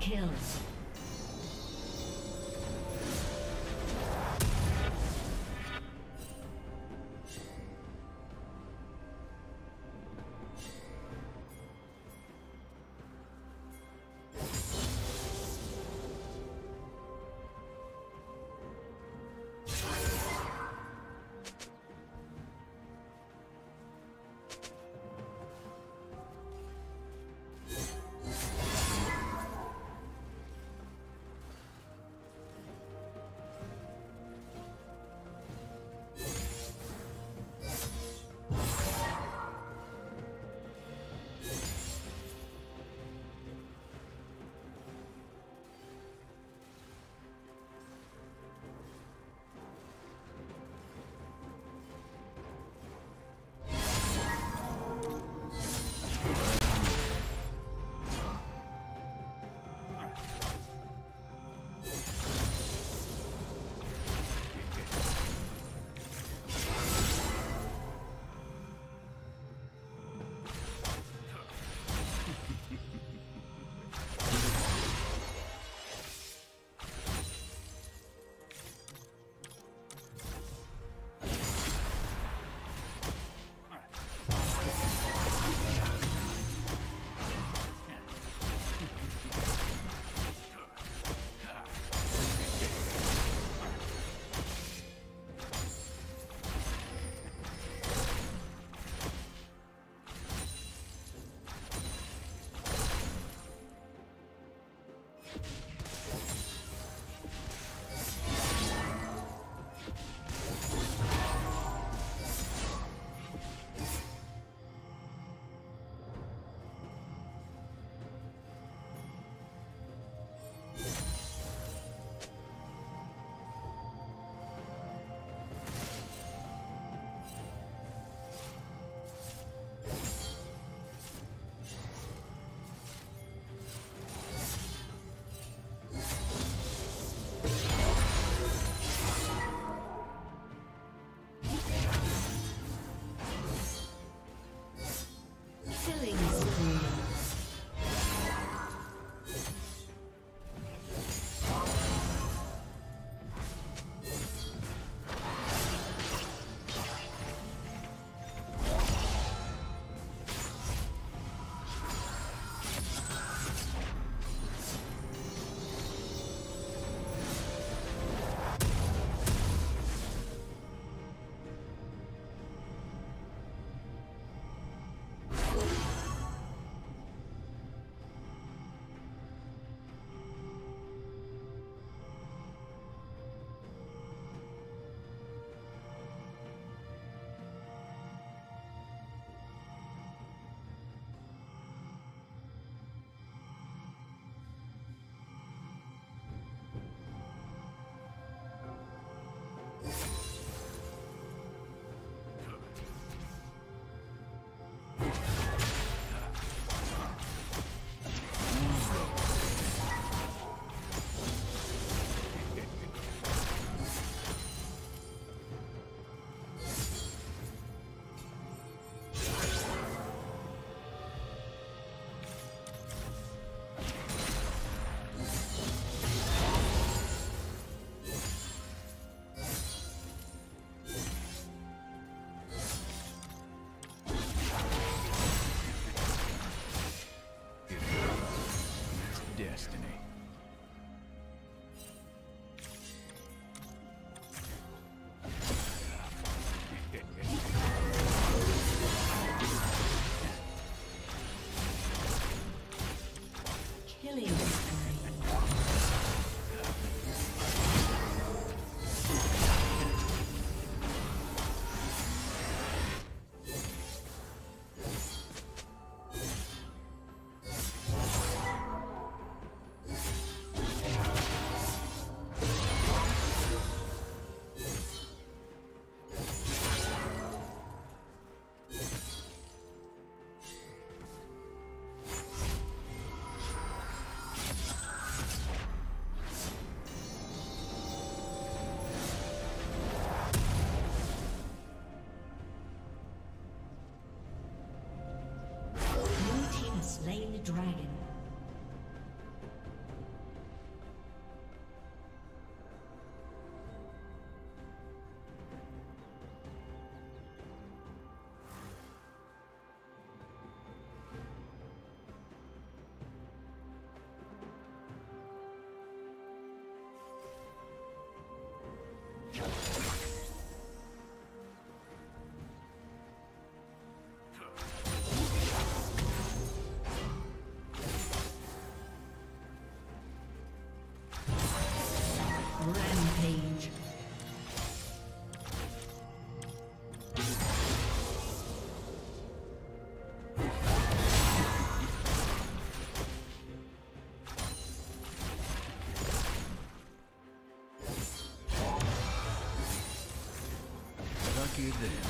Team dragon. You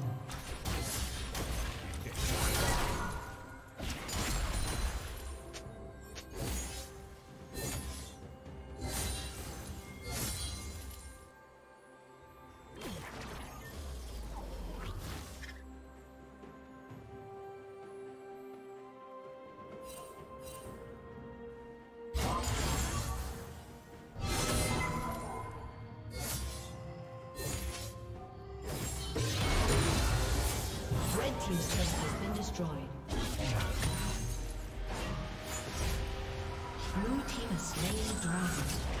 Slain dragon.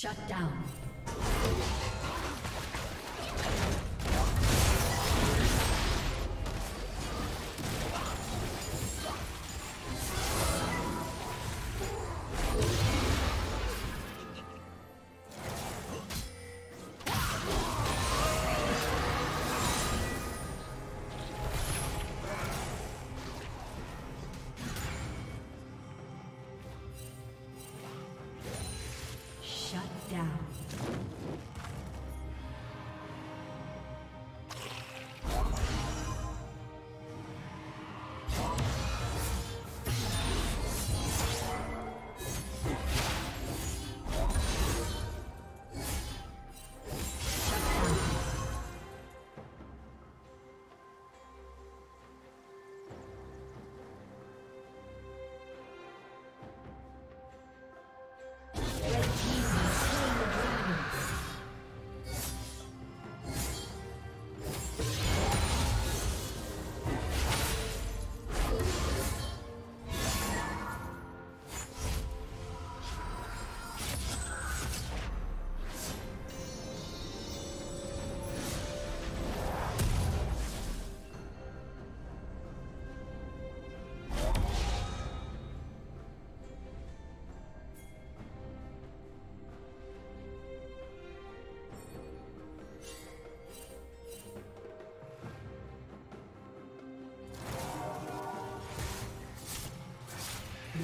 Shut down. down.